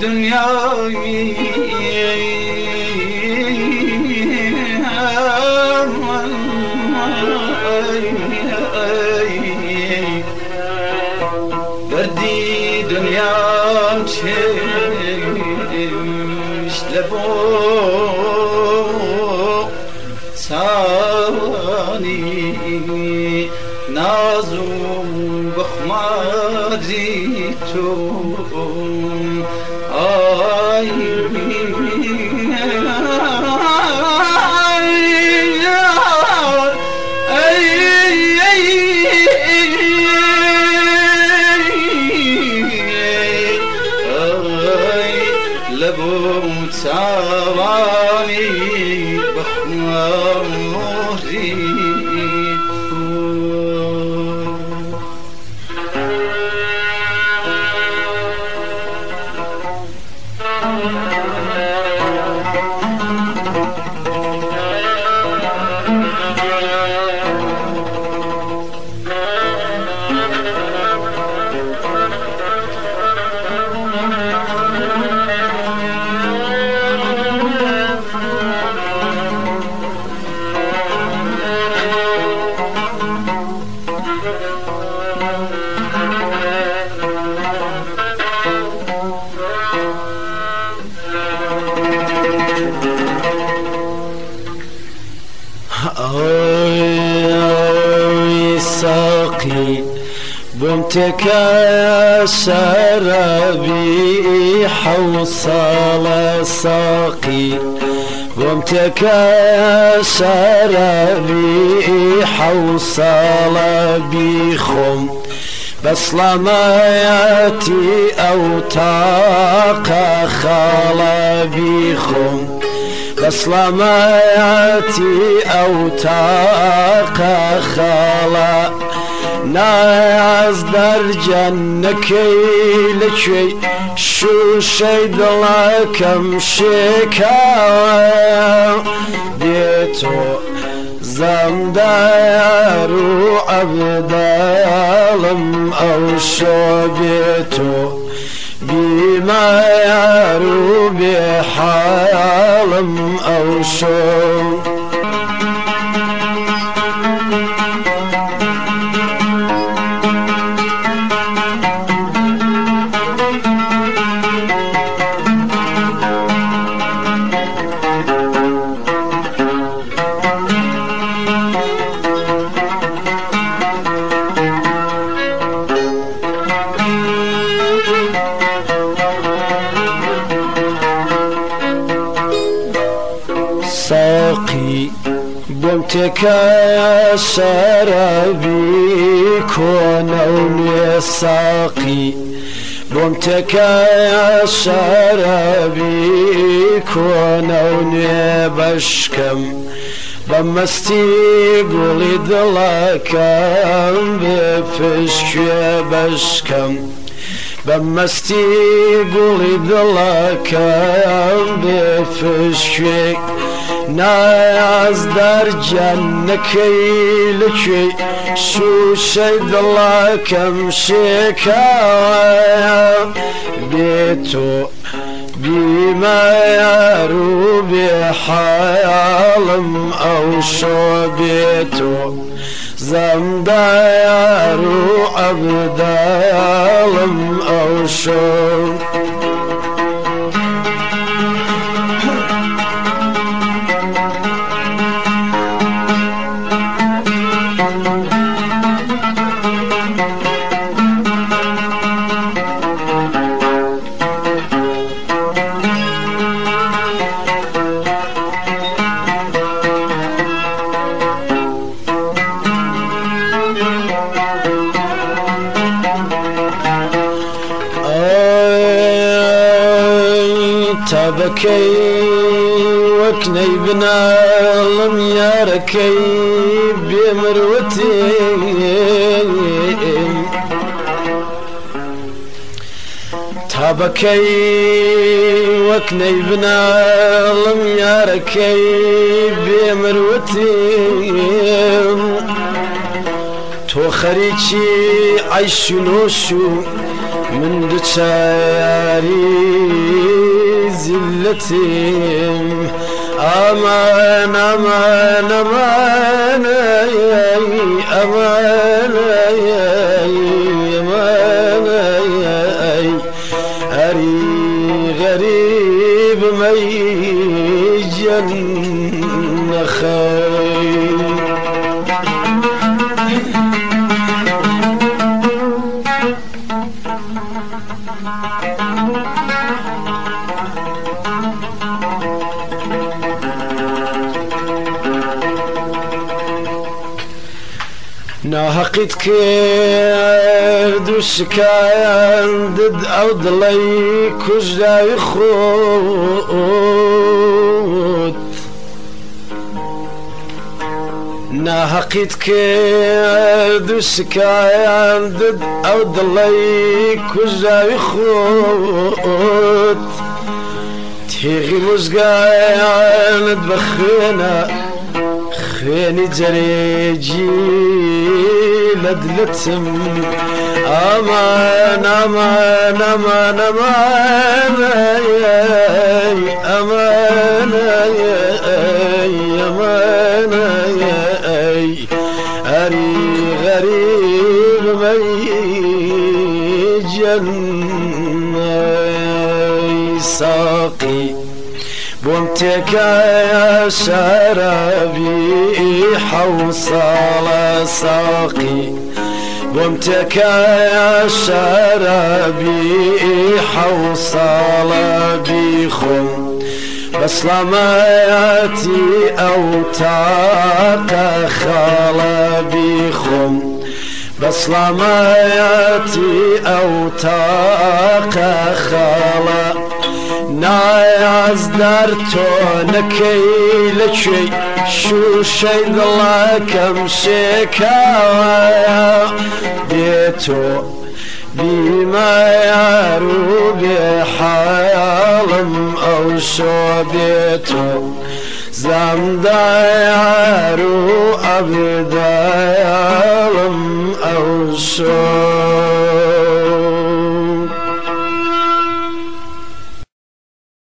dünyayı Derdi dünyam çeşle bu sani nazum bakmadi tum Oh. أي ساقي بمتكسر بي حوصل ساقي بمتك يا شرابي حوصل بيخم بەسلامەتی ئەو تاقە خاڵەبی خۆم. بەسلامەتی ئەو تاقە خاڵە. ناز دەرجەن نەکەی لەکوێی. شوشەی دڵەکەم شێکاوە. دێتۆ ديتو زمدار عبدالم أو شوبيتو بما يارو بحالم أو شو موتێکە شەرەبی کۆنە و نێساقی بۆم تێکە شەرەبی کۆنە و نوێ بەشکم بە مەستی گوڵی دڵەکەم بپشکێ بەشکەم. Ben mesti guli dilakayam bir fışkı Naz der cennekeyli ki Susey dilakem şikayem Bitu bime yaru bi hayalım و بێحاڵم ئەو شۆ بێتۆ زەمدار و عەبداڵم ئەو تا بەکەی وەک نەیبنا لەم یارەکەی بێمەروەتێ تا بەکەی وەک نەیبنا لەم یارەکەی بێمەروەتێ تۆ خەریکی عیشنۆش و من دوچاری زلتهم أمان أمان أمان أمان أمان أري غريب مي جن ناحقیت کرد و شکاندد ئەو دڵی کوژداوی خۆت. ناحقیت کرد و شکاندد ئەو دڵی کوژداوی خۆت. تێغی مزگایانت Beni cerecil edletsin Aman aman aman aman ay, ay, Aman ay, ay, aman ay, ay. Eri garibim ey cennet بيتك يا شرابي حوصل ساقي. بمتك يا شرابي حوصل بيخم بس لما ياتي أوتاك خال بيخم بس لما ياتي أوتاك خلا بەسلامەتی ئەو تاقە خاڵە نایازدار تۆ نەکەی لەکوێی شوشەی دڵاکەم شێکاوە بێتۆ بیمایار و بێحاڵم ئەو شۆ بێتۆ زەمدایار و ئەبدایڵم ئەو شۆ